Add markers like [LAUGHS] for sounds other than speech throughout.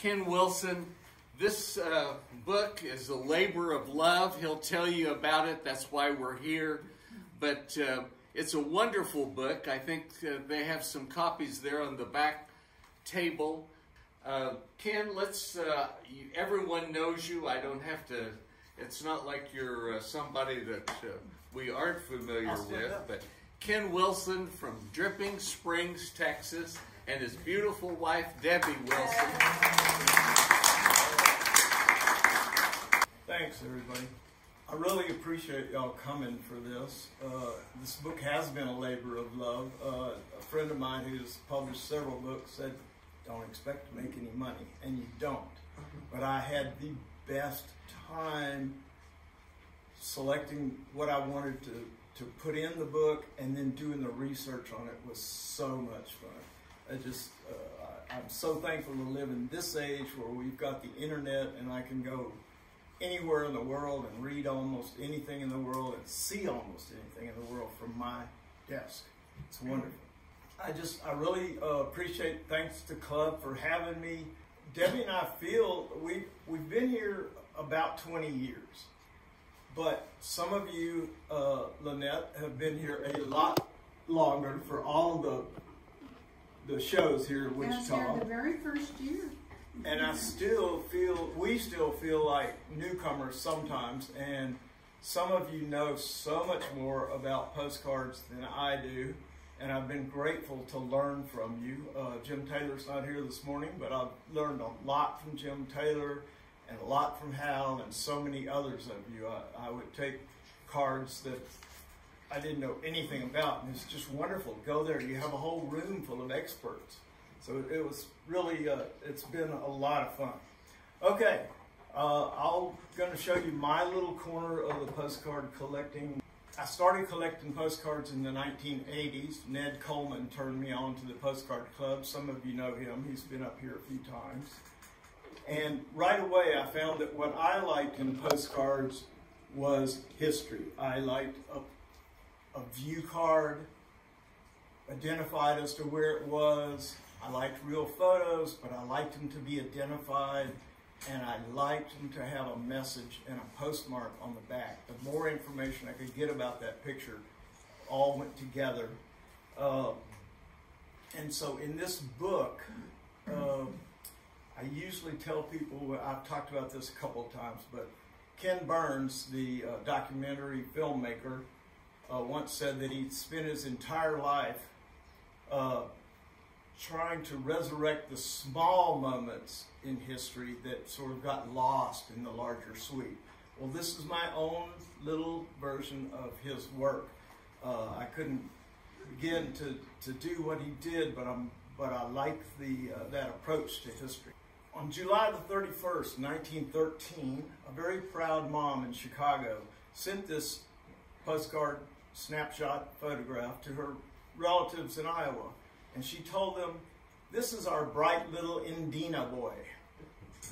Ken Wilson. This uh, book is a labor of love. He'll tell you about it. That's why we're here. But uh, it's a wonderful book. I think uh, they have some copies there on the back table. Uh, Ken, let's. Uh, you, everyone knows you. I don't have to. It's not like you're uh, somebody that we aren't familiar with. But Ken Wilson from Dripping Springs, Texas, and his beautiful wife Debbie Wilson. Thanks, everybody. I really appreciate y'all coming for this. Uh, this book has been a labor of love. Uh, a friend of mine who's published several books said, don't expect to make any money, and you don't. But I had the best time selecting what I wanted to, to put in the book and then doing the research on it was so much fun. I just, uh, I'm so thankful to live in this age where we've got the internet and I can go anywhere in the world and read almost anything in the world and see almost anything in the world from my desk. It's wonderful. I just, I really uh, appreciate, thanks to Club for having me. Debbie and I feel we, we've been here about 20 years, but some of you, uh, Lynette, have been here a lot longer for all the the shows here in Wichita. The very first year. And I still feel, we still feel like newcomers sometimes, and some of you know so much more about postcards than I do, and I've been grateful to learn from you. Uh, Jim Taylor's not here this morning, but I've learned a lot from Jim Taylor and a lot from Hal and so many others of you. I, I would take cards that I didn't know anything about, and it's just wonderful go there. You have a whole room full of experts. So it was really, uh, it's been a lot of fun. Okay, uh, I'm going to show you my little corner of the postcard collecting. I started collecting postcards in the 1980s. Ned Coleman turned me on to the Postcard Club. Some of you know him. He's been up here a few times. And right away, I found that what I liked in postcards was history. I liked a, view card, identified as to where it was, I liked real photos, but I liked them to be identified and I liked them to have a message and a postmark on the back. The more information I could get about that picture all went together. Uh, and so in this book, uh, I usually tell people, I've talked about this a couple of times, but Ken Burns, the uh, documentary filmmaker, uh, once said that he'd spent his entire life uh, trying to resurrect the small moments in history that sort of got lost in the larger sweep. Well, this is my own little version of his work. Uh, I couldn't begin to, to do what he did, but I'm but I like the uh, that approach to history. On July the 31st, 1913, a very proud mom in Chicago sent this postcard snapshot photograph to her relatives in Iowa. And she told them, This is our bright little Indina boy.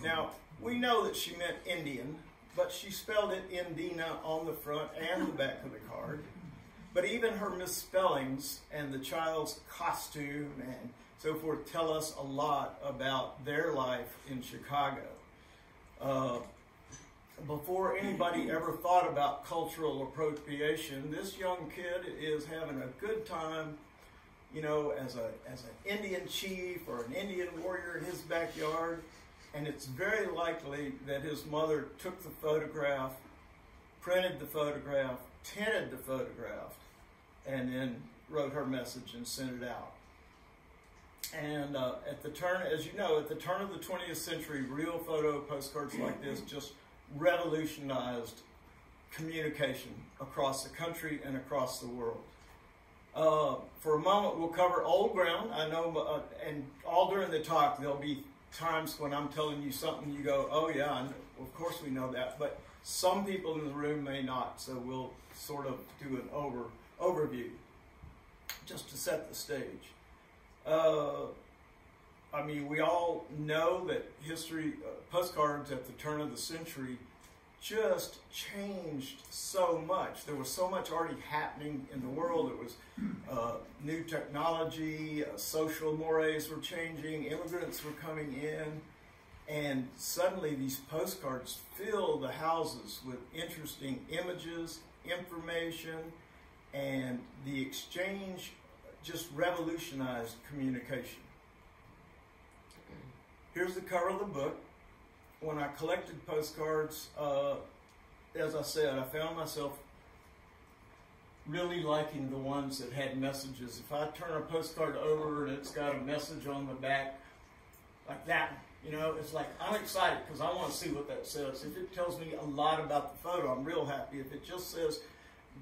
Now, we know that she meant Indian, but she spelled it Indina on the front and the back of the card. But even her misspellings and the child's costume and so forth tell us a lot about their life in Chicago. Uh, before anybody ever thought about cultural appropriation, this young kid is having a good time you know, as a as an Indian chief or an Indian warrior in his backyard, and it's very likely that his mother took the photograph, printed the photograph, tinted the photograph, and then wrote her message and sent it out. And uh, at the turn, as you know, at the turn of the 20th century, real photo postcards like this just revolutionized communication across the country and across the world. Uh, for a moment, we'll cover old ground. I know, uh, and all during the talk, there'll be times when I'm telling you something, you go, oh yeah, of course we know that. But some people in the room may not, so we'll sort of do an over overview just to set the stage. Uh, I mean, we all know that history, uh, postcards at the turn of the century just changed so much. There was so much already happening in the world. It was uh, new technology, uh, social mores were changing, immigrants were coming in, And suddenly these postcards fill the houses with interesting images, information, and the exchange just revolutionized communication. Here's the cover of the book. When I collected postcards, uh, as I said, I found myself really liking the ones that had messages. If I turn a postcard over and it's got a message on the back, like that, you know, it's like I'm excited because I want to see what that says. If it tells me a lot about the photo, I'm real happy. If it just says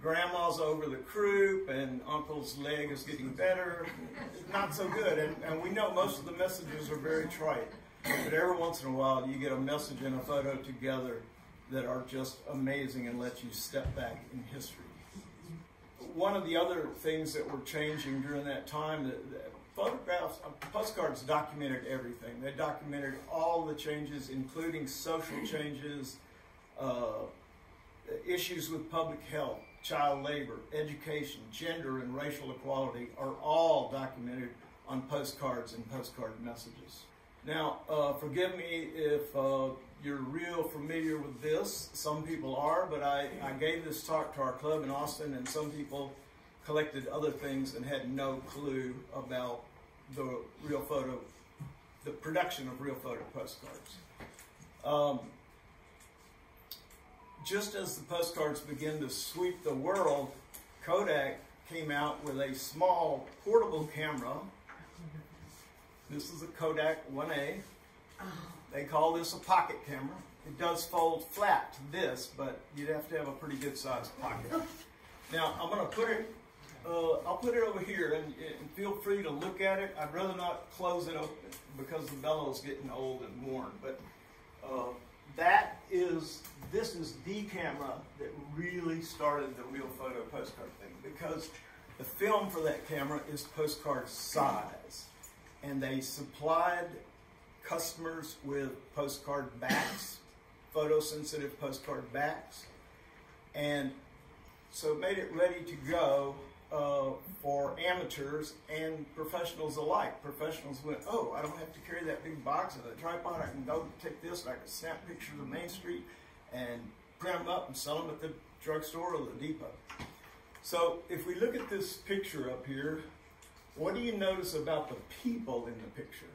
grandma's over the croup and uncle's leg is getting better, [LAUGHS] not so good. And, and we know most of the messages are very trite. But every once in a while, you get a message and a photo together that are just amazing and let you step back in history. One of the other things that were changing during that time, the, the photographs, uh, postcards documented everything. They documented all the changes, including social changes, uh, issues with public health, child labor, education, gender, and racial equality are all documented on postcards and postcard messages. Now, uh, forgive me if uh, you're real familiar with this. Some people are, but I, I gave this talk to our club in Austin, and some people collected other things and had no clue about the real photo, the production of real photo postcards. Um, just as the postcards began to sweep the world, Kodak came out with a small portable camera this is a Kodak 1A. They call this a pocket camera. It does fold flat to this, but you'd have to have a pretty good sized pocket. [LAUGHS] Now I'm going to put it, uh, I'll put it over here and, and, feel free to look at it. I'd rather not close it open because the bellows getting old and worn. But uh, that is, this is the camera that really started the real photo postcard thing because the film for that camera is postcard size and they supplied customers with postcard backs, [COUGHS] photosensitive postcard backs, and so made it ready to go uh, for amateurs and professionals alike. Professionals went, oh, I don't have to carry that big box of a tripod. I can go take this and I can snap pictures of Main Street and print them up and sell them at the drugstore or the depot. So if we look at this picture up here, what do you notice about the people in the picture?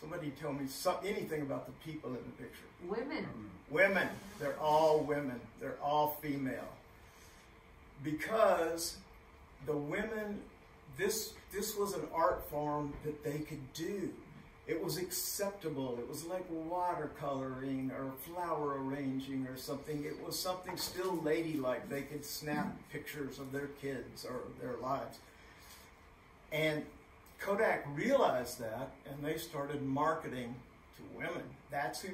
Somebody tell me some, anything about the people in the picture. Women. Mm-hmm. Women. They're all women. They're all female. Because the women, this this was an art form that they could do. It was acceptable. It was like watercoloring or flower arranging or something. It was something still ladylike. They could snap pictures of their kids or their lives. And Kodak realized that, and they started marketing to women. That's who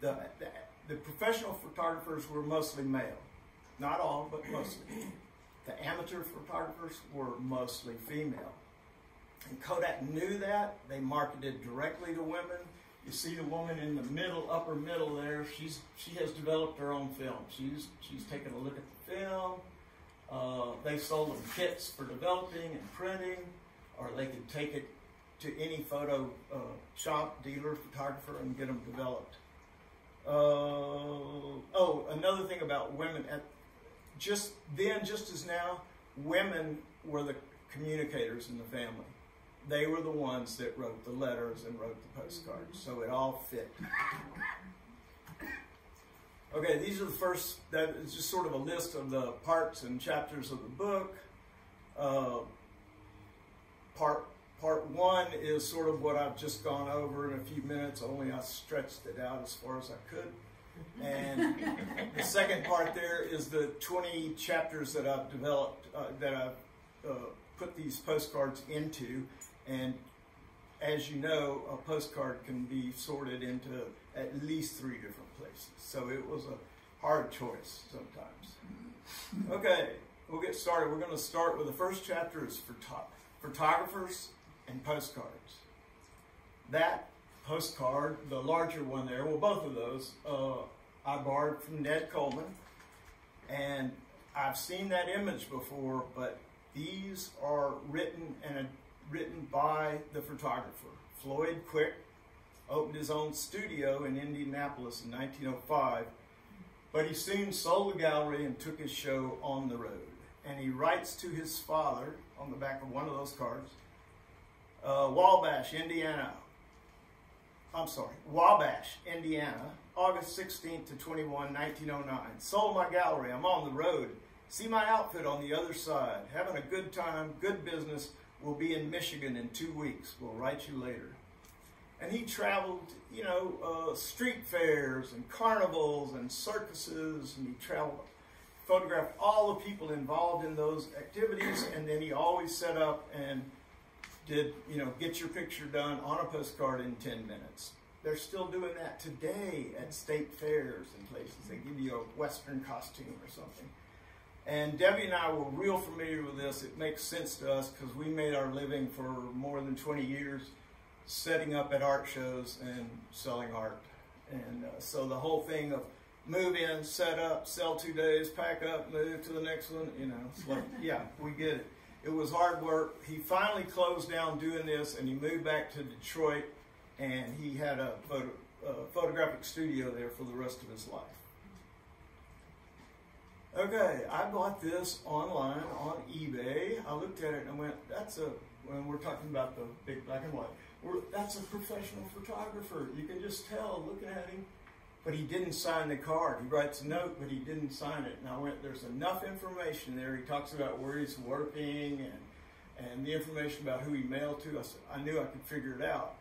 the, the, the professional photographers were mostly male, not all, but mostly. The amateur photographers were mostly female. And Kodak knew that. They marketed directly to women. You see the woman in the middle, upper middle there. She's she has developed her own film. She's she's taken a look at the film. Uh, they sold them kits for developing and printing or they could take it to any photo uh, shop, dealer, photographer, and get them developed. Uh, oh, another thing about women, at just then, just as now, women were the communicators in the family. They were the ones that wrote the letters and wrote the postcards, so it all fit. Okay, these are the first, that is just sort of a list of the parts and chapters of the book. Uh, part part one is sort of what I've just gone over in a few minutes, only I stretched it out as far as I could. And the second part there is the 20 chapters that I've developed, uh, that I've uh, put these postcards into. And as you know, a postcard can be sorted into at least three different places. So it was a hard choice sometimes. Okay, we'll get started. We're going to start with the first chapter is for top photographers and postcards. That postcard, the larger one there, well, both of those, uh, I borrowed from Ned Coleman. And I've seen that image before, but these are written and written by the photographer, Floyd Quick. opened his own studio in Indianapolis in 1905, but he soon sold the gallery and took his show on the road. And he writes to his father on the back of one of those cards, uh, Wabash, Indiana. I'm sorry, Wabash, Indiana, August 16th to 21, 1909. Sold my gallery. I'm on the road. See my outfit on the other side. Having a good time, good business. We'll be in Michigan in two weeks. We'll write you later. And he traveled, you know, uh, street fairs and carnivals and circuses, and he traveled, photographed all the people involved in those activities, and then he always set up and did, you know, get your picture done on a postcard in 10 minutes. They're still doing that today at state fairs and places. They give you a Western costume or something. And Debbie and I were real familiar with this. It makes sense to us because we made our living for more than 20 years setting up at art shows and selling art. And uh, so the whole thing of move in, set up, sell two days, pack up, move to the next one, you know, it's like, [LAUGHS] yeah, we get it. It was hard work. He finally closed down doing this and he moved back to Detroit and he had a, photo, a photographic studio there for the rest of his life. Okay, I bought this online on eBay. I looked at it and I went, that's a, when we're talking about the big black and white, that's a professional photographer. You can just tell looking at him. But he didn't sign the card. He writes a note, but he didn't sign it. And I went, there's enough information there. He talks about where he's working and, and the information about who he mailed to. I, said, I knew I could figure it out.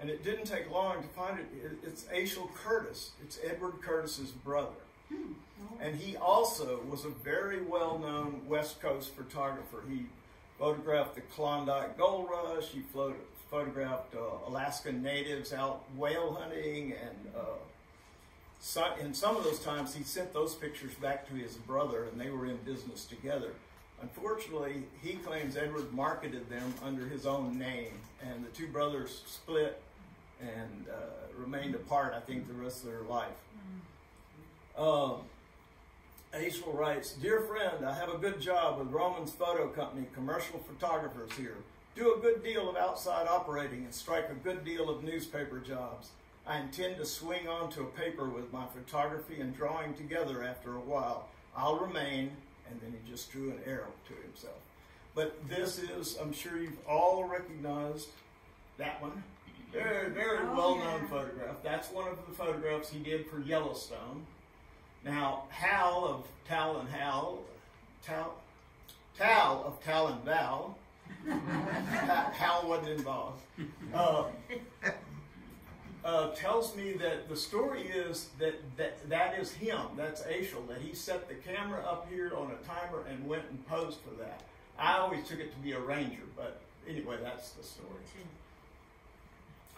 And it didn't take long to find it. It's Asahel Curtis. It's Edward Curtis's brother. Hmm. And he also was a very well-known West Coast photographer. He photographed the Klondike Gold Rush. He photographed uh, Alaskan natives out whale hunting. And uh, in some of those times, he sent those pictures back to his brother, and they were in business together. Unfortunately, he claims Edward marketed them under his own name, and the two brothers split and uh, remained apart, I think, the rest of their life. Um, writes, Dear friend, I have a good job with Roman's Photo Company, commercial photographers here. Do a good deal of outside operating and strike a good deal of newspaper jobs. I intend to swing onto a paper with my photography and drawing together after a while. I'll remain, and then he just drew an arrow to himself. But this is, I'm sure you've all recognized that one. Very, very oh, well-known yeah. photograph. That's one of the photographs he did for Yellowstone. Now, Hal of Tal and Hal, Tal, Tal of Tal and Val, [LAUGHS] Hal wasn't involved, uh, uh, tells me that the story is that, that that is him, that's Asahel, that he set the camera up here on a timer and went and posed for that. I always took it to be a ranger, but anyway, that's the story.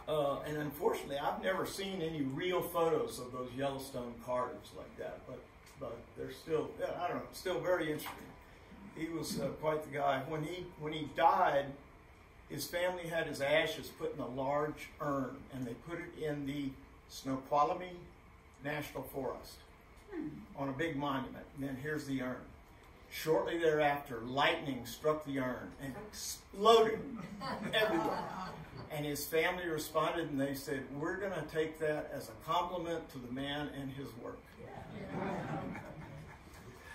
Uh, and unfortunately, I've never seen any real photos of those Yellowstone carvings like that, but but they're still, I don't know, still very interesting. He was uh, quite the guy. When he when he died, his family had his ashes put in a large urn, and they put it in the Snoqualmie National Forest hmm. on a big monument. And then here's the urn. Shortly thereafter, lightning struck the urn and exploded [LAUGHS] everywhere. And his family responded and they said, We're going to take that as a compliment to the man and his work.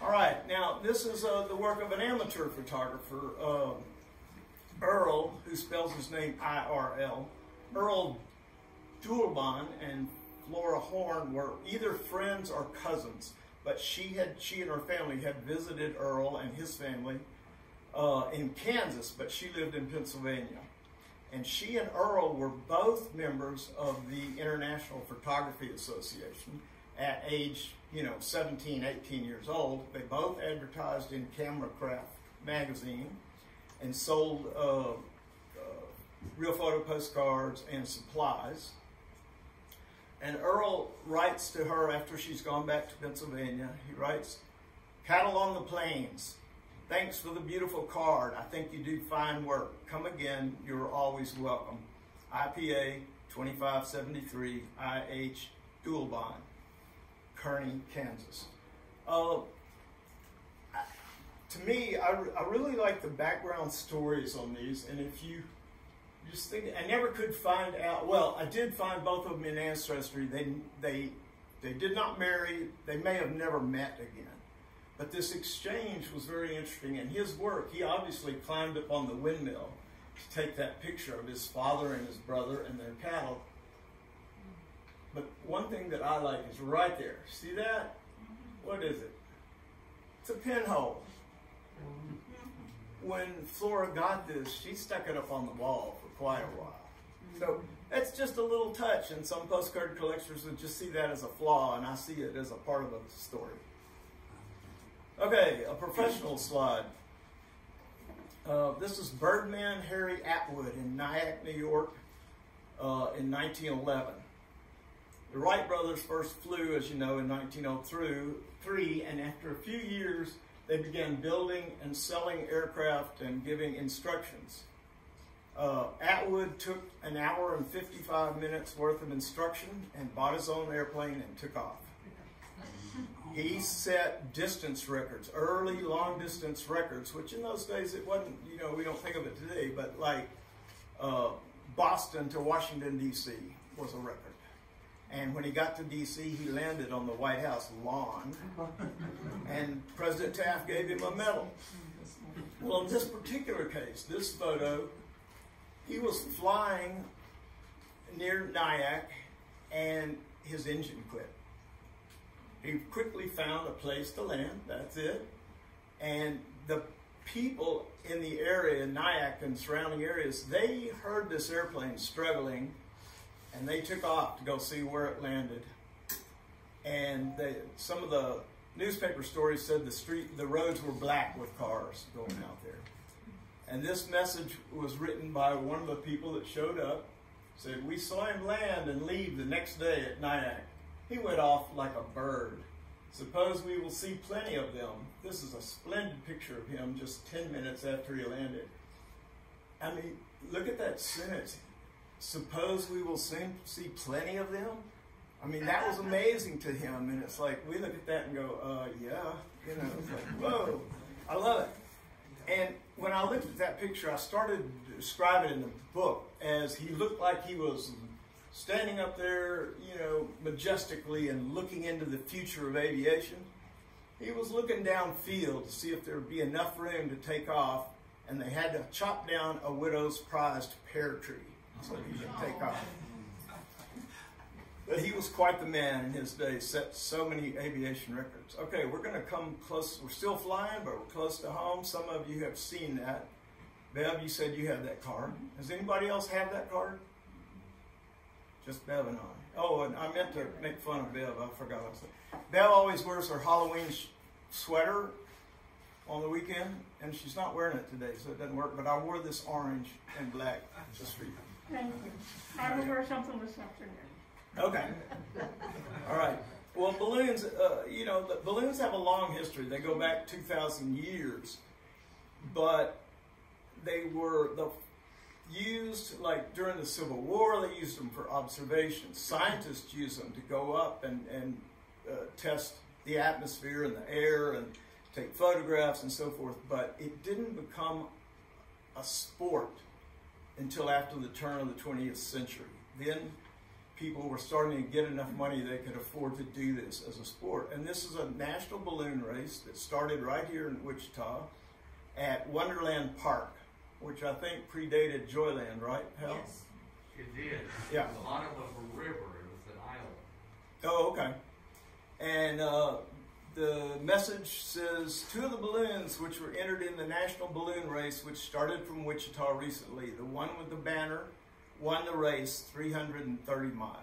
All right, now this is uh, the work of an amateur photographer, uh, Earl, who spells his name I R L. Earl Dulban and Flora Horn were either friends or cousins, but she had she and her family had visited Earl and his family uh, in Kansas, but she lived in Pennsylvania. And she and Earl were both members of the International Photography Association at age, you know, 17, 18 years old. They both advertised in Camera Craft magazine and sold uh, uh, real photo postcards and supplies. And Earl writes to her after she's gone back to Pennsylvania. He writes, Cattle on the Plains, Thanks for the beautiful card. I think you do fine work. Come again. You're always welcome. IPA 2573 IH Dual Bond, Kearney, Kansas. Uh, to me, I, I really like the background stories on these, and if you just think, I never could find out. Well, I did find both of them in ancestry. They they they did not marry. They may have never met again. But this exchange was very interesting. And his work, he obviously climbed up on the windmill to take that picture of his father and his brother and their cattle. But one thing that I like is right there. See that? Mm-hmm. What is it? It's a pinhole. When Flora got this, she stuck it up on the wall for quite a while. So that's just a little touch, and some postcard collectors would just see that as a flaw, and I see it as a part of the story. Okay, a professional slide. Uh, this is Birdman Harry Atwood in Nyack, New York uh, in 1911. The Wright brothers first flew, as you know, in 1903, and after a few years, they began building and selling aircraft and giving instructions. Uh, Atwood took an hour and 55 minutes worth of instruction and bought his own airplane and took off. He set distance records, early long distance records, which in those days it wasn't, you know, we don't think of it today, but like uh, Boston to Washington, D.C. was a record. And when he got to D.C., he landed on the White House lawn, [LAUGHS] and President Taft gave him a medal. Well, in this particular case, this photo, he was flying near Nyack, and his engine quit. He quickly found a place to land, that's it. And the people in the area, Nyack and surrounding areas, they heard this airplane struggling and they took off to go see where it landed. And they, some of the newspaper stories said the street, the roads were black with cars going out there. And this message was written by one of the people that showed up. Said, we saw him land and leave the next day at Nyack. He went off like a bird. Suppose we will see plenty of them. This is a splendid picture of him just 10 minutes after he landed. I mean, look at that sentence suppose we will soon see plenty of them? I mean, that was amazing to him. And it's like, we look at that and go, uh, yeah, you know, it's like, whoa, I love it. And when I looked at that picture, I started describing it in the book as he looked like he was standing up there, you know, majestically and looking into the future of aviation. He was looking downfield to see if there would be enough room to take off, and they had to chop down a widow's prized pear tree so he could take off. But he was quite the man in his day, set so many aviation records. Okay, we're going to come close. We're still flying, but we're close to home. Some of you have seen that. Bev, you said you had that card. Does anybody else have that card? Just Bev and I. Oh, and I meant to make fun of Bev. I forgot. Bev always wears her Halloween sweater on the weekend, and she's not wearing it today, so it doesn't work. But I wore this orange and black just for you. Thank you. I wear something this afternoon. Okay. All right. Well, balloons, uh, you know, the balloons have a long history. They go back 2,000 years. But they were the used like during the Civil War. They used them for observation. Scientists use them to go up and and uh, test the atmosphere and the air and take photographs and so forth. But it didn't become a sport until after the turn of the 20th century. Then people were starting to get enough money they could afford to do this as a sport. And this is a national balloon race that started right here in Wichita at Wonderland Park, which I think predated Joyland, right, Hal? Yes, it did. Yeah. It was on it was a river. It was an island. Oh, okay. And uh, the message says two of the balloons which were entered in the national balloon race, which started from Wichita recently, the one with the banner won the race 330 miles.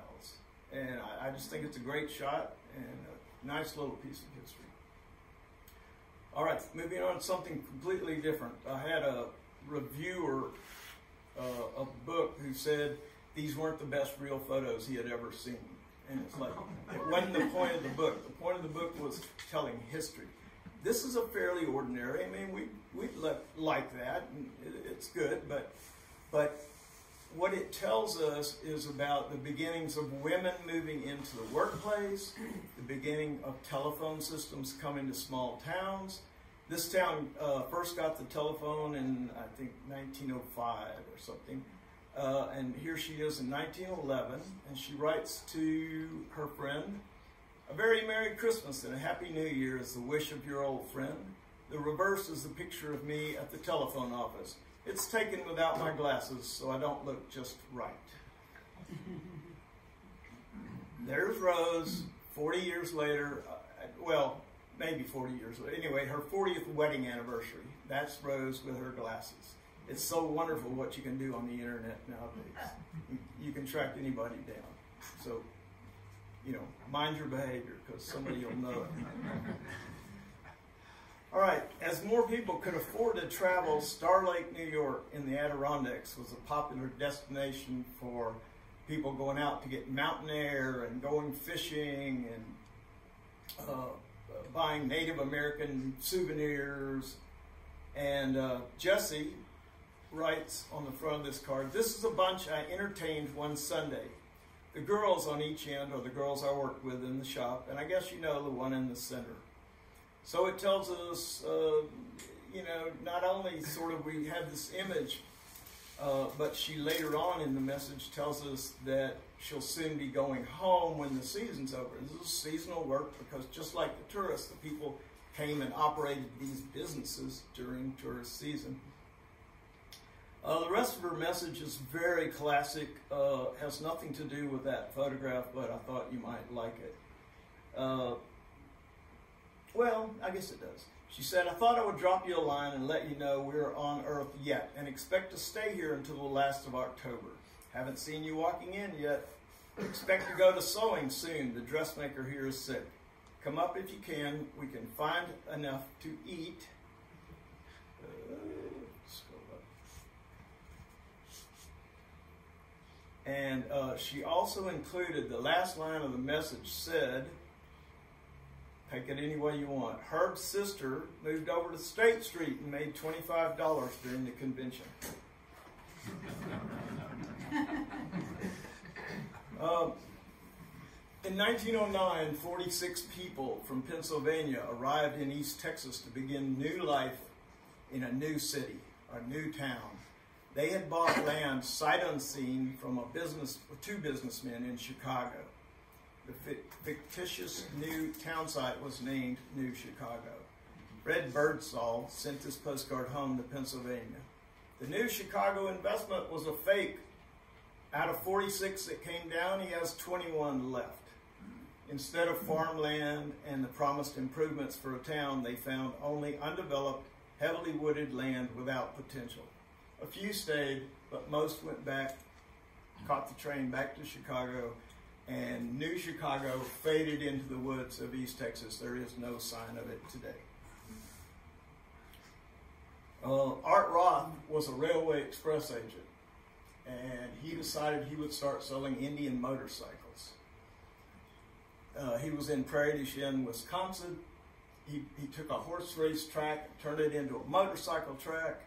And I, I just think it's a great shot and a nice little piece of history. All right, moving on to something completely different. I had a reviewer uh, of a book who said these weren't the best real photos he had ever seen. And it's like, it wasn't the point of the book. The point of the book was telling history. This is a fairly ordinary. I mean, we we like that, it, it's good. But but what it tells us is about the beginnings of women moving into the workplace, the beginning of telephone systems coming to small towns. This town uh, first got the telephone in I think 1905 or something. Uh, and here she is in 1911, and she writes to her friend, A very Merry Christmas and a Happy New Year is the wish of your old friend. The reverse is a picture of me at the telephone office. It's taken without my glasses, so I don't look just right. [LAUGHS] There's Rose, 40 years later. Uh, well, maybe 40 years later. Anyway, her 40th wedding anniversary. That's Rose with her glasses. It's so wonderful what you can do on the internet nowadays. You, you can track anybody down. So, you know, mind your behavior because somebody will know it. [LAUGHS] All right, as more people could afford to travel, Star Lake, New York, in the Adirondacks was a popular destination for people going out to get mountain air and going fishing and uh, buying Native American souvenirs. And uh, Jesse writes on the front of this card This is a bunch I entertained one Sunday. The girls on each end are the girls I work with in the shop, and I guess you know the one in the center. So it tells us, uh, you know, not only sort of we have this image, uh, but she later on in the message tells us that she'll soon be going home when the season's over. This is seasonal work because just like the tourists, the people came and operated these businesses during tourist season. Uh, the rest of her message is very classic, uh, has nothing to do with that photograph, but I thought you might like it. Uh, well, I guess it does. She said, I thought I would drop you a line and let you know we're on Earth yet and expect to stay here until the last of October. Haven't seen you walking in yet. Expect to go to sewing soon. The dressmaker here is sick. Come up if you can. We can find enough to eat. Uh, And uh, she also included the last line of the message said, take it any way you want. Herb's sister moved over to State Street and made $25 during the convention. um, [LAUGHS] in 1909, 46 people from Pennsylvania arrived in East Texas to begin new life in a new city, a new town. They had bought land sight unseen from a business, two businessmen in Chicago. The fictitious new town site was named New Chicago. Fred Birdsall sent this postcard home to Pennsylvania. The new Chicago investment was a fake. Out of 46 that came down, he has 21 left. Instead of farmland and the promised improvements for a town, they found only undeveloped, heavily wooded land without potential. A few stayed, but most went back, caught the train back to Chicago, and New Chicago faded into the woods of East Texas. There is no sign of it today. Uh, Art Roth was a railway express agent, and he decided he would start selling Indian motorcycles. Uh, he was in Prairie du Chien, Wisconsin. He, he took a horse race track, turned it into a motorcycle track,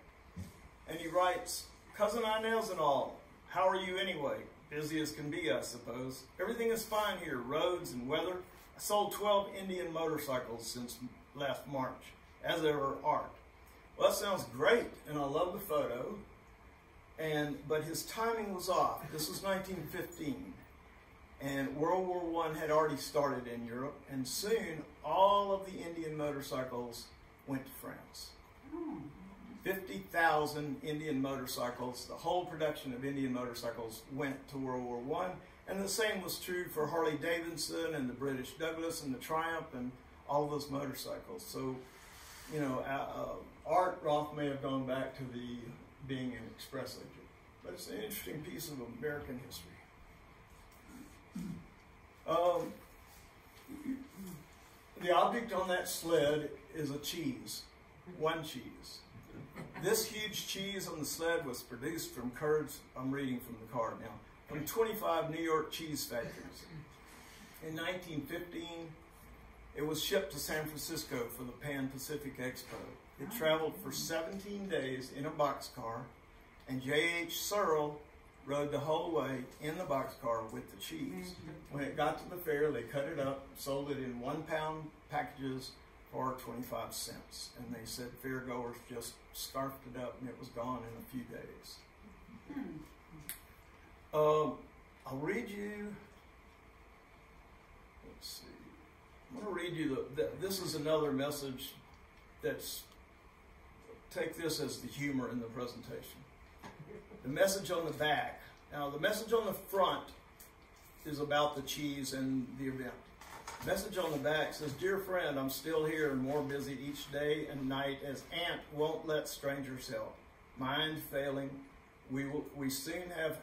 and he writes, Cousin Inez and all, how are you anyway? Busy as can be, I suppose. Everything is fine here, roads and weather. I sold 12 Indian motorcycles since last March, as ever art. Well, that sounds great, and I love the photo. And but his timing was off. This was 1915, and World War One had already started in Europe, and soon all of the Indian motorcycles went to France. Hmm. 50,000 Indian motorcycles. The whole production of Indian motorcycles went to World War One, and the same was true for Harley Davidson and the British Douglas and the Triumph and all those motorcycles. So, you know, uh, uh, Art Roth may have gone back to the being an express agent, but it's an interesting piece of American history. Um, the object on that sled is a cheese, one cheese. This huge cheese on the sled was produced from curds, I'm reading from the card now, from 25 New York cheese factories. In 1915, it was shipped to San Francisco for the Pan Pacific Expo. It oh. traveled for 17 days in a boxcar, and J.H. Searle rode the whole way in the boxcar with the cheese. Mm-hmm. When it got to the fair, they cut it up, sold it in one pound packages for 25 cents. And they said fairgoers just scarfed it up and it was gone in a few days. Um, I'll read you. Let's see. I'm going to read you the, the. This is another message that's. Take this as the humor in the presentation. The message on the back. Now, the message on the front is about the cheese and the event. Message on the back says, Dear friend, I'm still here and more busy each day and night as Aunt won't let strangers help. Mind failing, we will we soon have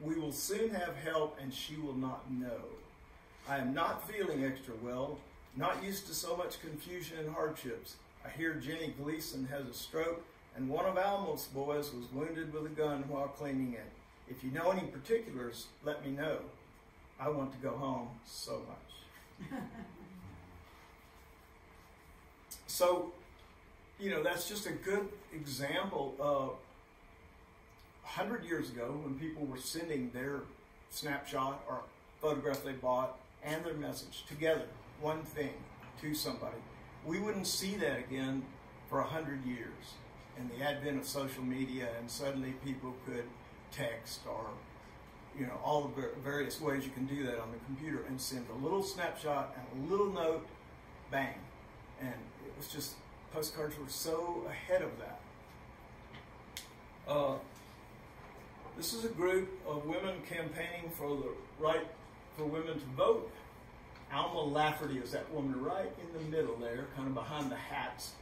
we will soon have help and she will not know. I am not feeling extra well, not used to so much confusion and hardships. I hear Jenny Gleason has a stroke, and one of Almo's boys was wounded with a gun while cleaning it. If you know any particulars, let me know. I want to go home so much. [LAUGHS] so, you know, that's just a good example of 100 years ago when people were sending their snapshot or photograph they bought and their message together, one thing, to somebody. We wouldn't see that again for 100 years. And the advent of social media, and suddenly people could text or, you know, all the various ways you can do that on the computer and send a little snapshot and a little note, bang. And it was just, postcards were so ahead of that. Uh, this is a group of women campaigning for the right for women to vote. Alma Lafferty is that woman right in the middle there, kind of behind the hats.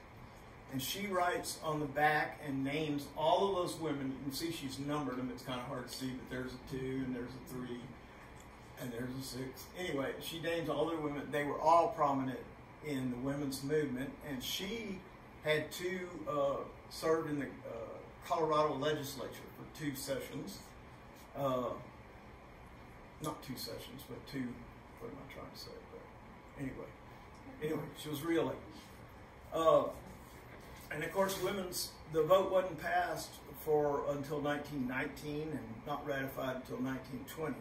And she writes on the back and names all of those women. You can see she's numbered them. It's kind of hard to see, but there's a two and there's a three and there's a six. Anyway, she names all the women. They were all prominent in the women's movement. And she had two, uh, served in the uh, Colorado legislature for two sessions. Uh, not two sessions, but two, what am I trying to say? But anyway, anyway, she was reelected. And of course, women's the vote wasn't passed for until 1919 and not ratified until 1920.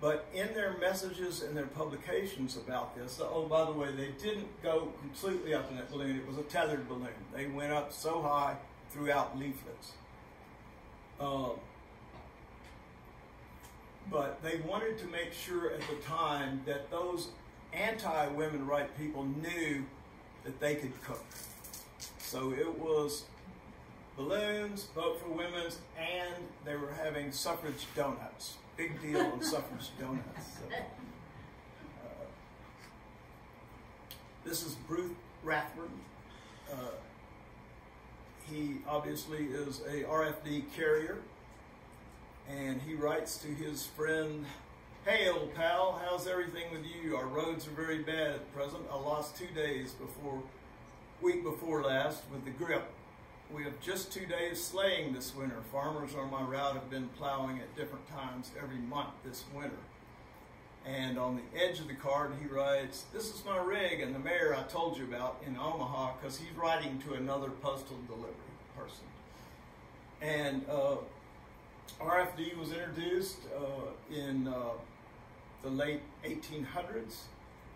But in their messages and their publications about this, oh, by the way, they didn't go completely up in that balloon. It was a tethered balloon. They went up so high throughout leaflets. Uh, but they wanted to make sure at the time that those anti-women right people knew that they could cook. So it was balloons, vote for women's, and they were having suffrage donuts. Big deal on suffrage [LAUGHS] donuts. So, uh, this is Bruce Rathburn. Uh, he obviously is a RFD carrier, and he writes to his friend, Hey, old pal, how's everything with you? Our roads are very bad at present. I lost two days before, week before last with the grip. We have just two days sleighing this winter. Farmers on my route have been plowing at different times every month this winter. And on the edge of the card, he writes, This is my rig and the mare I told you about in Omaha, because he's writing to another postal delivery person. And uh, RFD was introduced uh, in uh, the late 1800s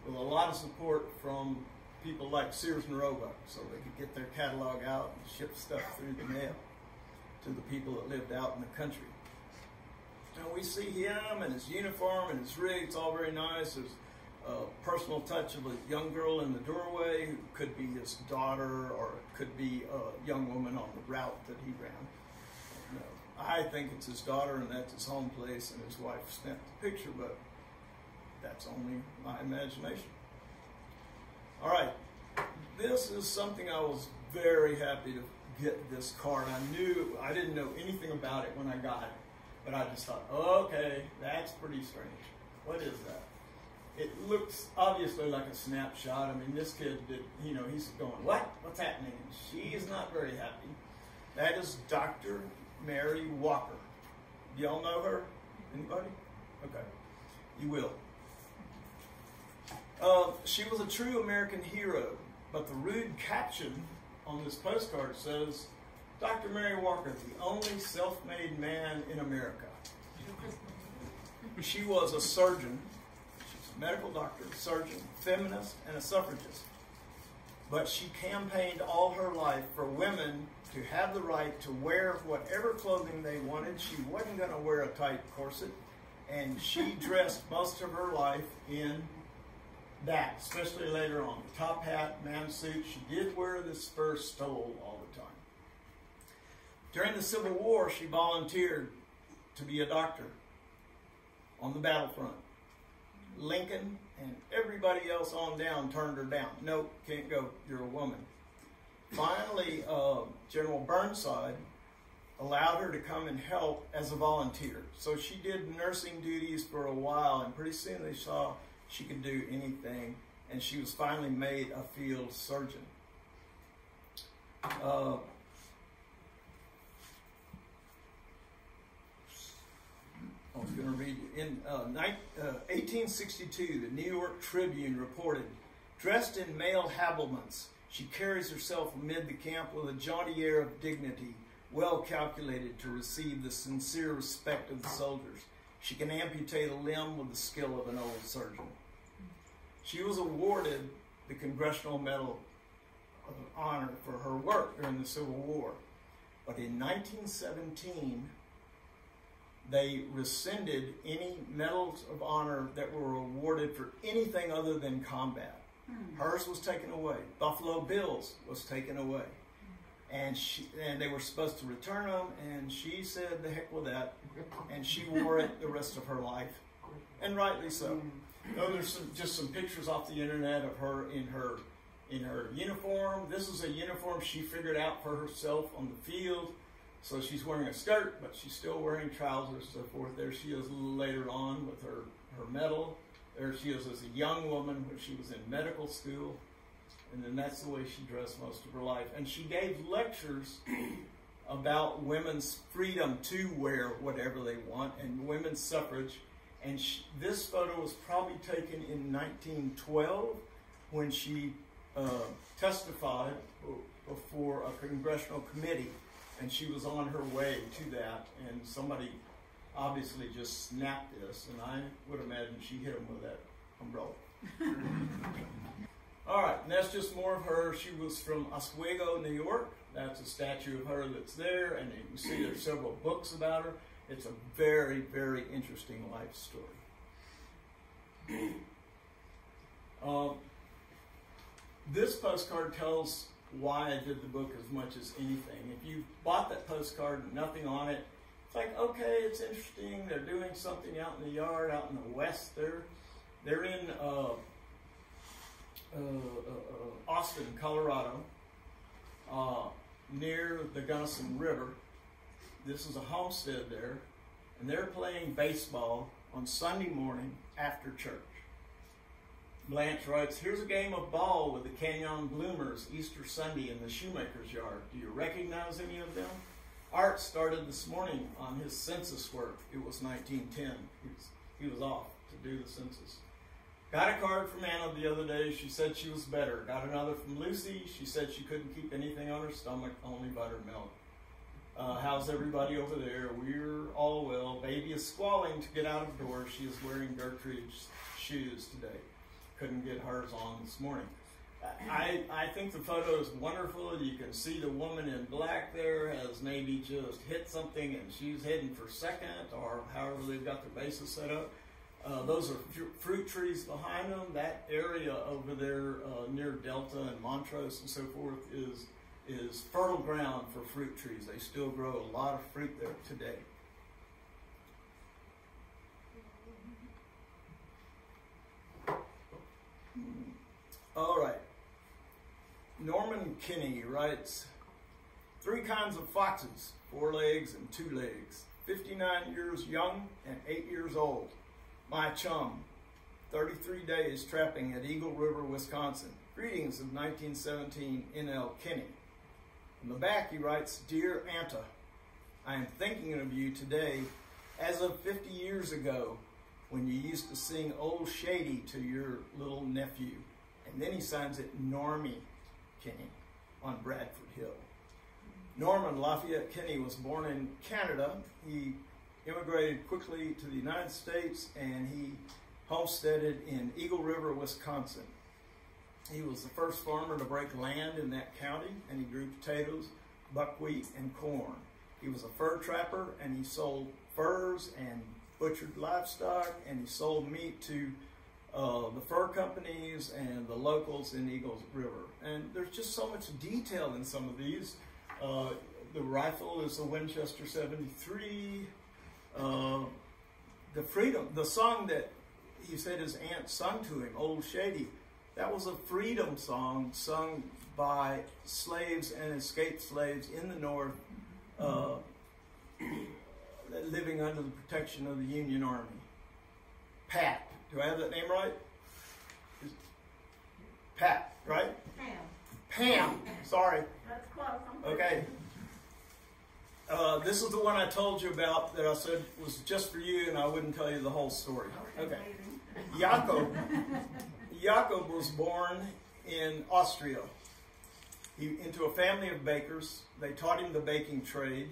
with a lot of support from people like Sears and Roebuck so they could get their catalog out and ship stuff through the mail to the people that lived out in the country. And we see him and his uniform and his rig. It's all very nice. There's a personal touch of a young girl in the doorway who could be his daughter or it could be a young woman on the route that he ran. I think it's his daughter and that's his home place and his wife snapped the picture, but that's only my imagination. All right, this is something I was very happy to get this card. I knew, I didn't know anything about it when I got it. But I just thought, okay, that's pretty strange. What is that? It looks obviously like a snapshot. I mean, this kid did, you know, he's going, what? What's happening? She is not very happy. That is Dr. Mary Walker. Y'all know her? Anybody? Okay. You will. Uh, she was a true American hero, but the rude caption on this postcard says, Dr. Mary Walker, the only self-made man in America. She was a surgeon, she's a medical doctor, surgeon, feminist, and a suffragist. But she campaigned all her life for women to have the right to wear whatever clothing they wanted. She wasn't going to wear a tight corset, and she [LAUGHS] dressed most of her life in that, especially later on. The Top hat, man suit. She did wear the spur stole all the time. During the Civil War, she volunteered to be a doctor on the battlefront. Lincoln and everybody else on down turned her down. Nope, can't go. You're a woman. Finally, uh, General Burnside allowed her to come and help as a volunteer. So she did nursing duties for a while, and pretty soon they saw she could do anything, and she was finally made a field surgeon. Uh, I was going to read. In uh, ni- uh, 1862, the New York Tribune reported, dressed in male habiliments, she carries herself amid the camp with a jaunty air of dignity, well calculated to receive the sincere respect of the soldiers. She can amputate a limb with the skill of an old surgeon. She was awarded the Congressional Medal of Honor for her work during the Civil War. But in 1917, they rescinded any medals of honor that were awarded for anything other than combat. Hmm. Hers was taken away. Buffalo Bills was taken away, and she and they were supposed to return them, and she said, "The heck with that," and she wore it the rest of her life, and rightly so. Mm. Oh, there's some, just some pictures off the internet of her in her in her uniform. This is a uniform she figured out for herself on the field. So she's wearing a skirt, but she's still wearing trousers, and so forth. There she is a little later on with her, her medal. There she is as a young woman when she was in medical school. And then that's the way she dressed most of her life. And she gave lectures [CLEARS THROAT] about women's freedom to wear whatever they want and women's suffrage. And she, this photo was probably taken in 1912 when she uh, testified before a congressional committee and she was on her way to that, and somebody obviously just snapped this, and I would imagine she hit him with that umbrella. [LAUGHS] All right, and that's just more of her. She was from Oswego, New York. That's a statue of her that's there, and you can see there's several books about her. It's a very, very interesting life story. [CLEARS THROAT] Um, this postcard tells why I did the book as much as anything. If you bought that postcard and nothing on it, it's like, okay, it's interesting. They're doing something out in the yard, out in the west there. They're in uh, uh, uh, uh, Austin, Colorado, uh, near the Gunnison River. This is a homestead there, and they're playing baseball on Sunday morning after church. Blanche writes, Here's a game of ball with the Canyon Bloomers Easter Sunday in the shoemaker's yard. Do you recognize any of them? Art started this morning on his census work. It was 1910. He was, he was off to do the census. Got a card from Anna the other day. She said she was better. Got another from Lucy. She said she couldn't keep anything on her stomach, only buttermilk. Uh, how's everybody over there? We're all well. Baby is squalling to get out of doors. She is wearing Gertrude's shoes today couldn't get hers on this morning. I, I think the photo is wonderful. You can see the woman in black there has maybe just hit something and she's heading for second or however they've got their bases set up. Uh, those are fr- fruit trees behind them. That area over there uh, near Delta and Montrose and so forth is is fertile ground for fruit trees. They still grow a lot of fruit there today. All right. Norman Kinney writes Three kinds of foxes, four legs and two legs, 59 years young and 8 years old. My chum, 33 days trapping at Eagle River, Wisconsin. Greetings of 1917 N.L. Kinney. In the back, he writes Dear Anta, I am thinking of you today as of 50 years ago when you used to sing Old Shady to your little nephew. And then he signs it Normie Kinney on Bradford Hill. Norman Lafayette Kinney was born in Canada. He immigrated quickly to the United States and he homesteaded in Eagle River, Wisconsin. He was the first farmer to break land in that county and he grew potatoes, buckwheat, and corn. He was a fur trapper and he sold furs and butchered livestock and he sold meat to uh, the fur companies and the locals in Eagles River. And there's just so much detail in some of these. Uh, the rifle is a Winchester 73. Uh, the freedom, the song that he said his aunt sung to him, Old Shady, that was a freedom song sung by slaves and escaped slaves in the North, uh, [CLEARS THROAT] living under the protection of the Union Army. Pat, do I have that name right? Is- Pat, right? Pam, Pam, sorry. that's close. I'm Okay. Uh, this is the one I told you about that I said was just for you, and I wouldn't tell you the whole story. Okay. Jakob, Jakob was born in Austria. He into a family of bakers. They taught him the baking trade.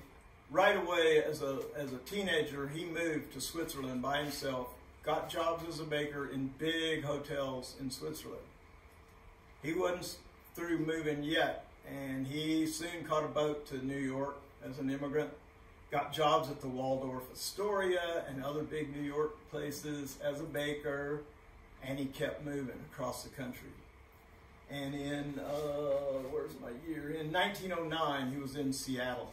Right away, as a as a teenager, he moved to Switzerland by himself. Got jobs as a baker in big hotels in Switzerland. He wasn't through moving yet, and he soon caught a boat to New York as an immigrant. Got jobs at the Waldorf Astoria and other big New York places as a baker, and he kept moving across the country. And in, uh, where's my year? In 1909, he was in Seattle.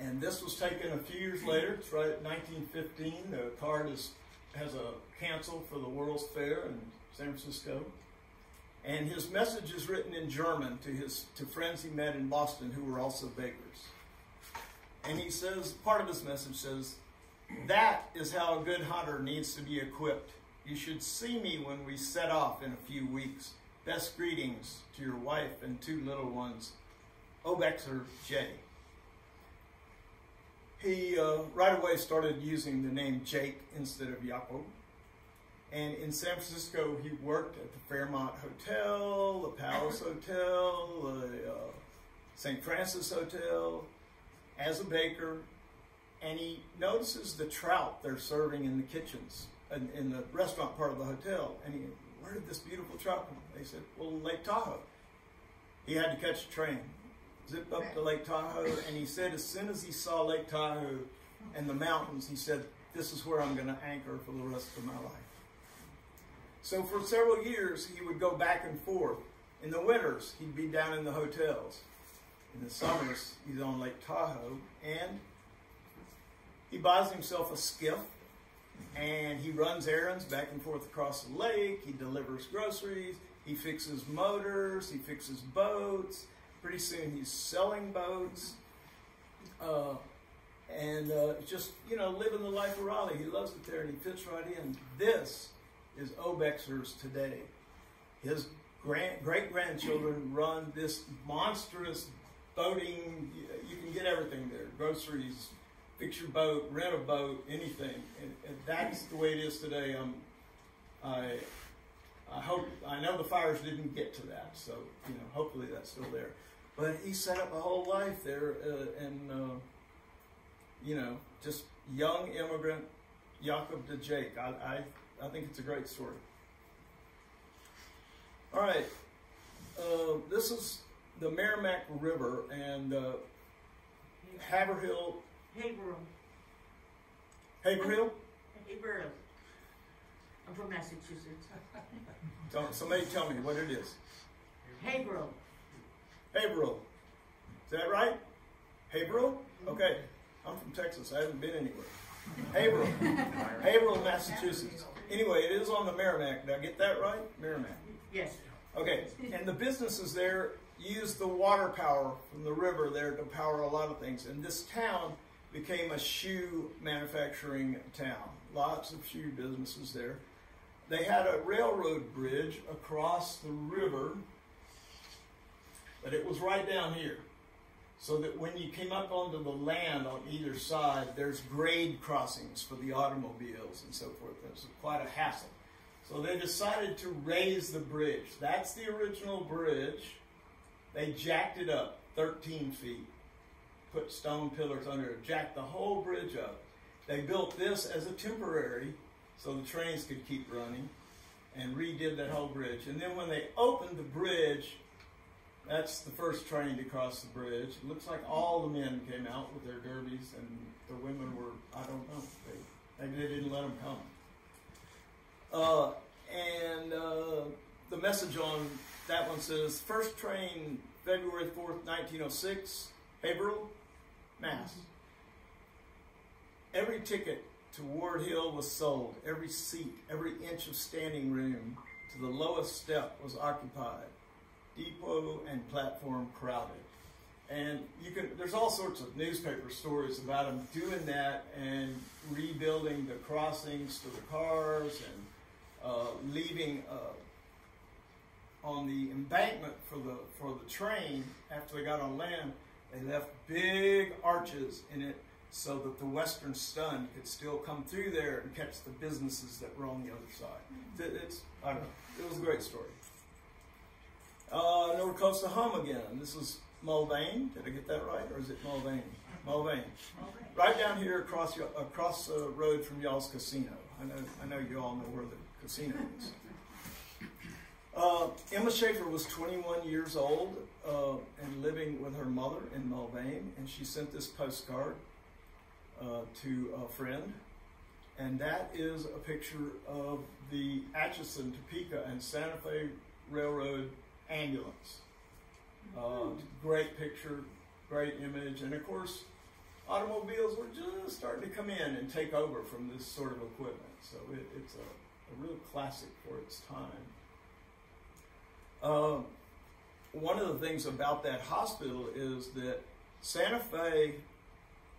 And this was taken a few years later. It's right at 1915. The card is, has a cancel for the World's Fair in San Francisco. And his message is written in German to his to friends he met in Boston who were also bakers. And he says, part of his message says, that is how a good hunter needs to be equipped. You should see me when we set off in a few weeks. Best greetings to your wife and two little ones, Obexer J. He uh, right away started using the name Jake instead of Jakob. And in San Francisco, he worked at the Fairmont Hotel, the Palace [LAUGHS] Hotel, the uh, St. Francis Hotel, as a baker. And he notices the trout they're serving in the kitchens, in, in the restaurant part of the hotel. And he, where did this beautiful trout come? from? They said, well, Lake Tahoe. He had to catch a train, zip up to Lake Tahoe, and he said as soon as he saw Lake Tahoe and the mountains, he said, this is where I'm going to anchor for the rest of my life. So for several years, he would go back and forth. In the winters, he'd be down in the hotels. In the summers, he's on Lake Tahoe, and he buys himself a skiff, and he runs errands back and forth across the lake. He delivers groceries. He fixes motors. He fixes boats. Pretty soon, he's selling boats. Uh, and uh, just, you know, living the life of Raleigh. He loves it there, and he fits right in. This is Obexer's today. His grand, great grandchildren run this monstrous boating. You can get everything there: groceries, fix your boat, rent a boat, anything. And, and that's the way it is today. Um, I, I hope I know the fires didn't get to that, so you know, hopefully that's still there. But he set up a whole life there, uh, and uh, you know, just young immigrant Jakob de Jake. I, I I think it's a great story. All right, uh, this is the Merrimack River and uh, Haverhill, Haverhill. Haverhill. Haverhill. I'm from Massachusetts. [LAUGHS] Don't, somebody tell me what it is. Haverhill. Haverhill. Is that right? Haverhill? Okay. I'm from Texas. I haven't been anywhere. Haverhill. [LAUGHS] Haverhill, Massachusetts. Anyway, it is on the Merrimack. Did I get that right? Merrimack. Yes. Okay, and the businesses there use the water power from the river there to power a lot of things. And this town became a shoe manufacturing town. Lots of shoe businesses there. They had a railroad bridge across the river, but it was right down here. So that when you came up onto the land on either side, there's grade crossings for the automobiles and so forth. It's quite a hassle. So they decided to raise the bridge. That's the original bridge. They jacked it up 13 feet, put stone pillars under it, jacked the whole bridge up. They built this as a temporary so the trains could keep running and redid that whole bridge. And then when they opened the bridge, That's the first train to cross the bridge. It looks like all the men came out with their derbies, and the women were, I don't know, they, maybe they didn't let them come. Uh, and uh, the message on that one says first train February 4th, 1906, Haverhill, Mass. Every ticket to Ward Hill was sold, every seat, every inch of standing room to the lowest step was occupied, depot and platform crowded. And you can, there's all sorts of newspaper stories about them doing that and rebuilding the crossings to the cars and uh, leaving uh, on the embankment for the for the train after they got on land. They left big arches in it so that the Western Sun could still come through there and catch the businesses that were on the other side. It- It's I don't know. It was a great story. Uh, we're close to home again. This is Mulvane. Did I get that right, or is it Mulvane? Mulvane. Right down here across y- across the road from y'all's casino. I know I know you all know where the casino is. [LAUGHS] Uh, Emma Schaefer was 21 years old uh, and living with her mother in Mulvane, and she sent this postcard uh, to a friend. And that is a picture of the Atchison, Topeka, and Santa Fe Railroad ambulance. Uh, great picture, great image, and of course, automobiles were just starting to come in and take over from this sort of equipment. So it, it's a, a real classic for its time. Um, one of the things about that hospital is that Santa Fe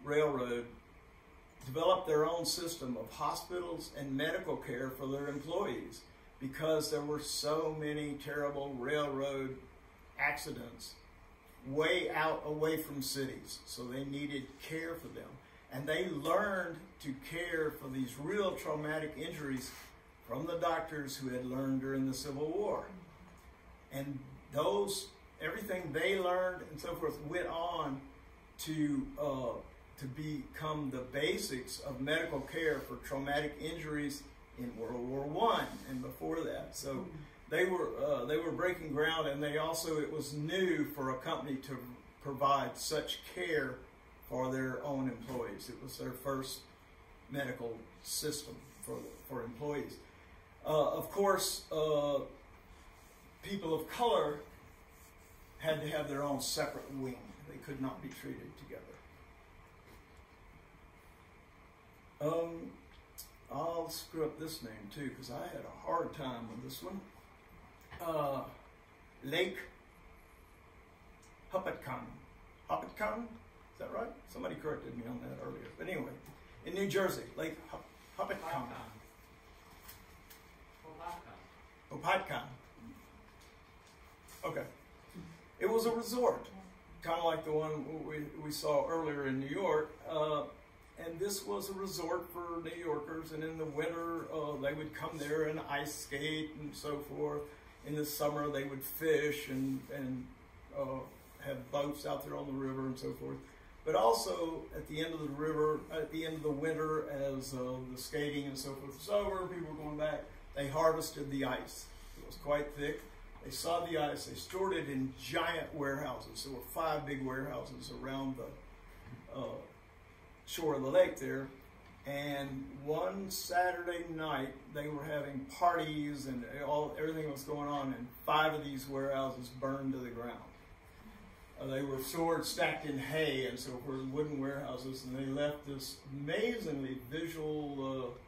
Railroad developed their own system of hospitals and medical care for their employees because there were so many terrible railroad accidents way out away from cities. So they needed care for them. And they learned to care for these real traumatic injuries from the doctors who had learned during the Civil War. And those, everything they learned and so forth went on to, uh, to become the basics of medical care for traumatic injuries in World War One and before that. So they were uh, they were breaking ground, and they also it was new for a company to provide such care for their own employees. It was their first medical system for for employees. Uh, of course, uh, people of color had to have their own separate wing. They could not be treated together. Um, I'll screw up this name too because I had a hard time with this one. Uh, Lake Hopatcong. Hopatcong? Is that right? Somebody corrected me on that earlier. But anyway, in New Jersey, Lake Hop- Hopatcong. Okay. It was a resort, kind of like the one we, we saw earlier in New York. Uh, and this was a resort for New Yorkers. And in the winter, uh, they would come there and ice skate and so forth. In the summer, they would fish and and uh, have boats out there on the river and so forth. But also at the end of the river, at the end of the winter, as uh, the skating and so forth was over, people were going back. They harvested the ice. It was quite thick. They saw the ice. They stored it in giant warehouses. There were five big warehouses around the uh, shore of the lake there. And one Saturday night, they were having parties and all everything was going on, and five of these warehouses burned to the ground. Uh, they were stored stacked in hay and so forth, wooden warehouses, and they left this amazingly visual uh,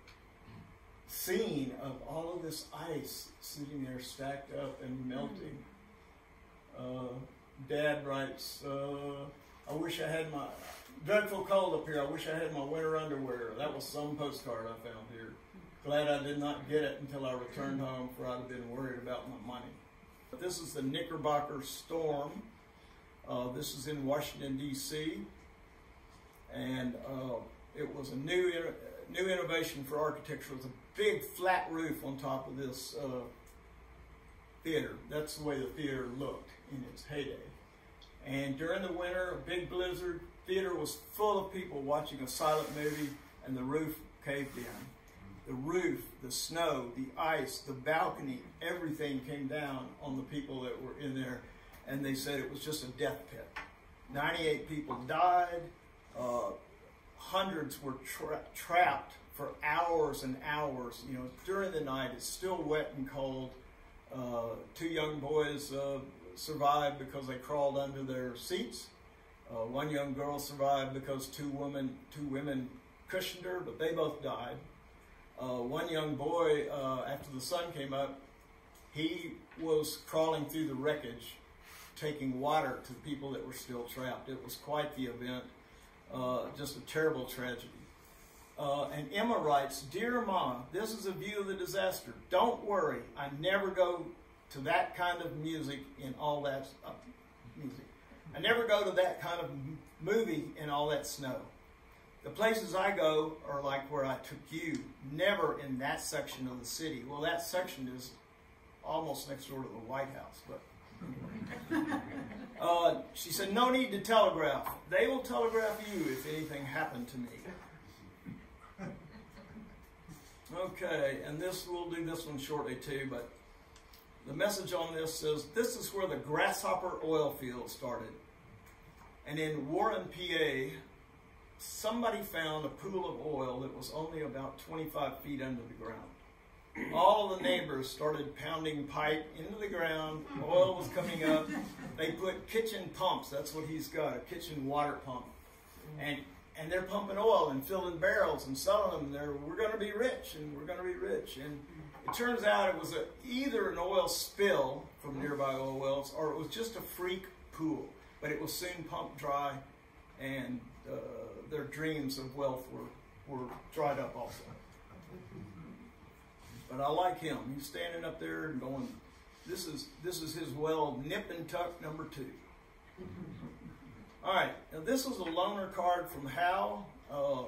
scene of all of this ice sitting there stacked up and melting. Uh, Dad writes, uh, I wish I had my dreadful cold up here. I wish I had my winter underwear. That was some postcard I found here. Glad I did not get it until I returned home, for I'd have been worried about my money. But this is the Knickerbocker Storm. Uh, this is in Washington D.C. and uh, it was a new new innovation for architecture. It was a big flat roof on top of this uh, theater. That's the way the theater looked in its heyday. And during the winter, a big blizzard, theater was full of people watching a silent movie, and the roof caved in. The roof, the snow, the ice, the balcony, everything came down on the people that were in there. and they said it was just a death pit. 98 people died. Uh, hundreds were tra- trapped for hours and hours. You know, during the night, it's still wet and cold. Uh, two young boys uh, survived because they crawled under their seats. Uh, one young girl survived because two women two women cushioned her, but they both died. Uh, one young boy, uh, after the sun came up, he was crawling through the wreckage, taking water to the people that were still trapped. It was quite the event, uh, just a terrible tragedy. Uh, and Emma writes, Dear Mom, this is a view of the disaster. Don't worry, I never go to that kind of music in all that uh, music. I never go to that kind of movie in all that snow. The places I go are like where I took you, never in that section of the city. Well, that section is almost next door to the White House, but [LAUGHS] uh, she said, No need to telegraph. They will telegraph you if anything happened to me. Okay, and this we'll do this one shortly too, but the message on this says this is where the grasshopper oil field started. And in Warren, PA, somebody found a pool of oil that was only about 25 feet under the ground. All of the neighbors started pounding pipe into the ground. Oil was coming up. They put kitchen pumps. That's what he's got, a kitchen water pump. And and they're pumping oil and filling barrels and selling them. They're we're going to be rich and we're going to be rich. And it turns out it was a, either an oil spill from nearby oil wells or it was just a freak pool. But it was soon pumped dry, and uh, their dreams of wealth were were dried up also. But I like him. He's standing up there and going, "This is this is his well nip and tuck number two. All right, now this is a loaner card from Hal. Uh,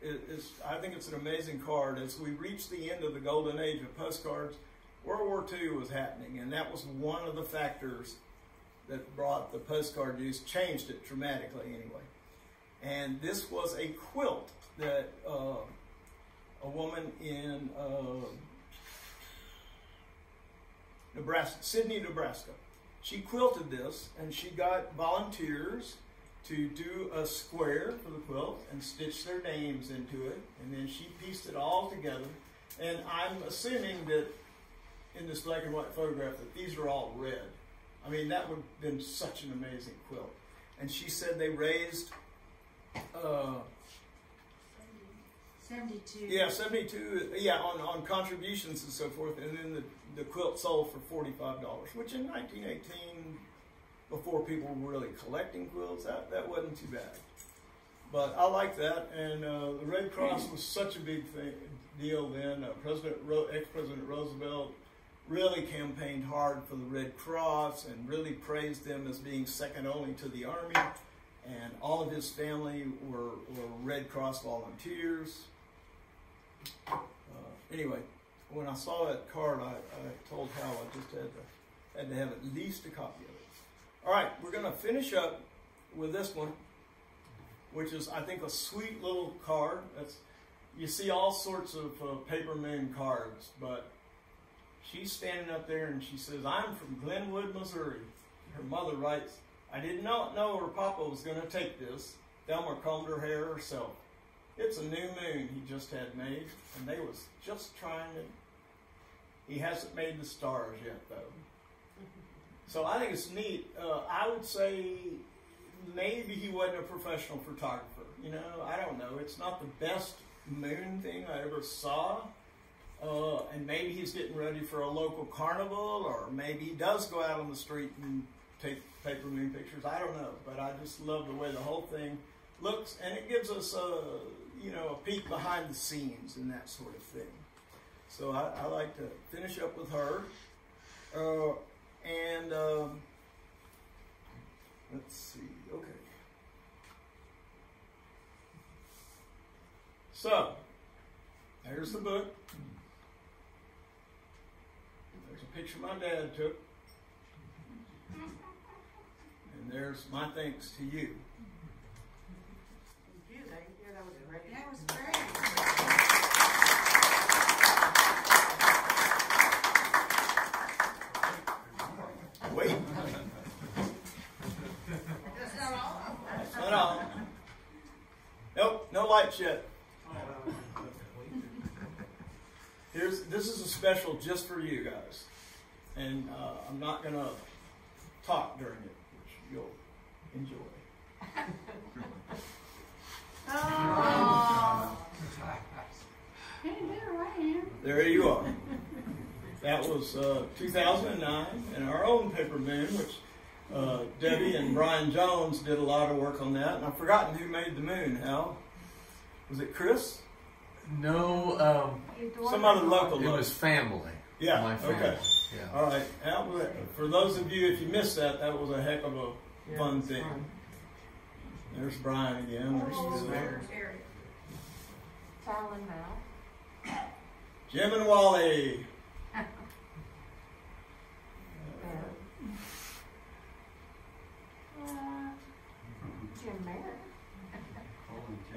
it, it's, I think it's an amazing card. As we reach the end of the golden age of postcards, World War II was happening, and that was one of the factors that brought the postcard news changed it dramatically anyway. And this was a quilt that uh, a woman in uh, Nebraska, Sidney, Nebraska, she quilted this, and she got volunteers to do a square for the quilt and stitch their names into it, and then she pieced it all together. And I'm assuming that in this black and white photograph that these are all red. I mean, that would have been such an amazing quilt. And she said they raised, uh, Seventy-two. yeah, 72, yeah, on, on contributions and so forth. And then the, the quilt sold for $45, which in 1918, before people were really collecting quilts, that, that wasn't too bad. But I like that. And uh, the Red Cross was such a big thing, deal then. Uh, President Ro- ex-President Roosevelt really campaigned hard for the Red Cross and really praised them as being second only to the Army. And all of his family were, were Red Cross volunteers. Uh, anyway, when I saw that card, I, I told Hal I just had to, had to have at least a copy of it. All right, we're going to finish up with this one, which is, I think, a sweet little card. That's you see all sorts of uh, paper moon cards, but she's standing up there and she says, "I'm from Glenwood, Missouri." Her mother writes, "I did not know her papa was going to take this." Delmer combed her hair herself. It's a new moon he just had made, and they was just trying to. He hasn't made the stars yet, though. [LAUGHS] So I think it's neat. Uh, I would say maybe he wasn't a professional photographer. You know, I don't know. It's not the best moon thing I ever saw. Uh, and maybe he's getting ready for a local carnival, or maybe he does go out on the street and take paper moon pictures. I don't know, but I just love the way the whole thing looks, and it gives us a you know a peek behind the scenes and that sort of thing. So I, I like to finish up with her, uh, and um, let's see. Okay, so there's the book. There's a picture my dad took. And there's my thanks to you. That was great. Wait. Nope, no lights yet. Here's this is a special just for you guys, and uh, I'm not gonna talk during it, which you'll enjoy. Hey, there I. There you are. That was uh, 2009, and our own paper moon, which uh, Debbie and Brian Jones did a lot of work on that. And I've forgotten who made the moon. Hal, was it Chris? No, um, Some other local. it local. was family. Yeah, My family. okay. Yeah. All right. That was, for those of you, if you missed that, that was a heck of a Yeah, fun thing. fun. There's Brian again. There's Oh, Phil. Tyler now. Jim and Wally. Uh, Jim Merritt.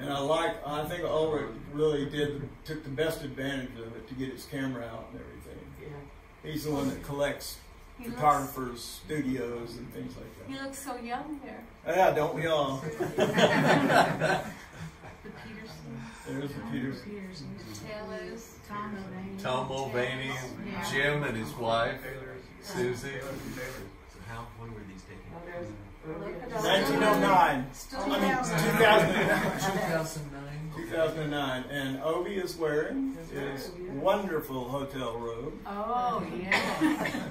And I like, I think Ulrich really did, took the best advantage of it to get his camera out and everything. Yeah. He's the one that collects He looks, photographers' studios and things like that. he that. looks so young there. Yeah, don't we all? [LAUGHS] [LAUGHS] The Peterson. There's the Peters. Taylor's. Tom O'Baney. Tom Mulvaney, Yeah. Jim and his wife, Susie. So how, when were these taken? Oh, Oh, there's Look early- at all 1909. Still I mean, 2009. 2009. [LAUGHS] 2009. And Obi is wearing his wonderful hotel robe. Oh, yeah. [LAUGHS]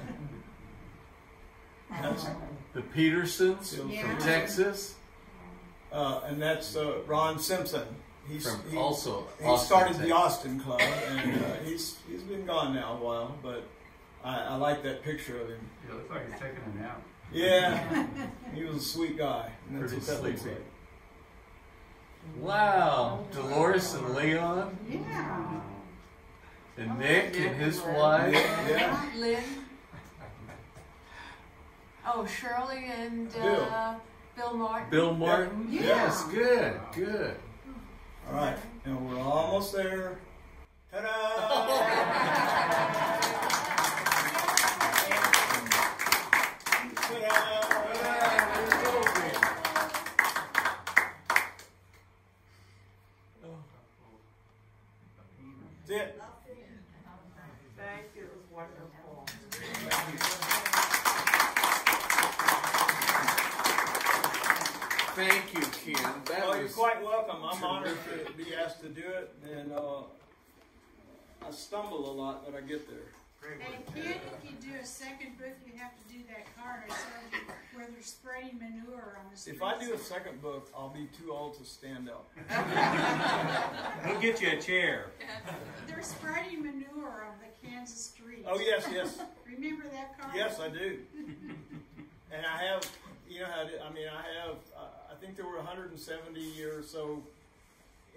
That's, The Petersons Yeah. from Texas, uh, and that's uh, Ron Simpson. He's, from he, also he Austin, started the Austin Club, and uh, he's he's been gone now a while, but I, I like that picture of him. It looks like he's taking a nap. Yeah, [LAUGHS] he was a sweet guy. And that's Pretty what that looks sleepy. like. Wow, Dolores and Leon, Yeah. and Nick and his wife. Yeah. Lynn. Oh, Shirley and uh, Bill. Bill Martin. Bill Martin. Yeah. Yes, good, good. All right, and we're almost there. Ta-da! [LAUGHS] That's it. Thank you, it was wonderful. Thank you, Ken. That Oh, you're was quite welcome. I'm honored to be asked to do it, and uh, I stumble a lot, but I get there. Great And work. Ken, if you do a second book, you have to do that card I showed you where they're spraying manure on the streets. If I do a second book, I'll be too old to stand up. [LAUGHS] We'll get you a chair. They're spraying manure on the Kansas streets. Oh yes, yes, Remember that card? yes, I do. [LAUGHS] And I have, you know I mean, I have, uh, I think there were 170 or so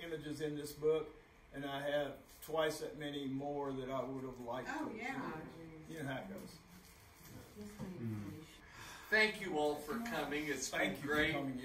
images in this book, and I have twice that many more that I would have liked. Oh, to- yeah. You know how it goes. Hmm. Thank you all for coming. It's been Thank you for great. coming.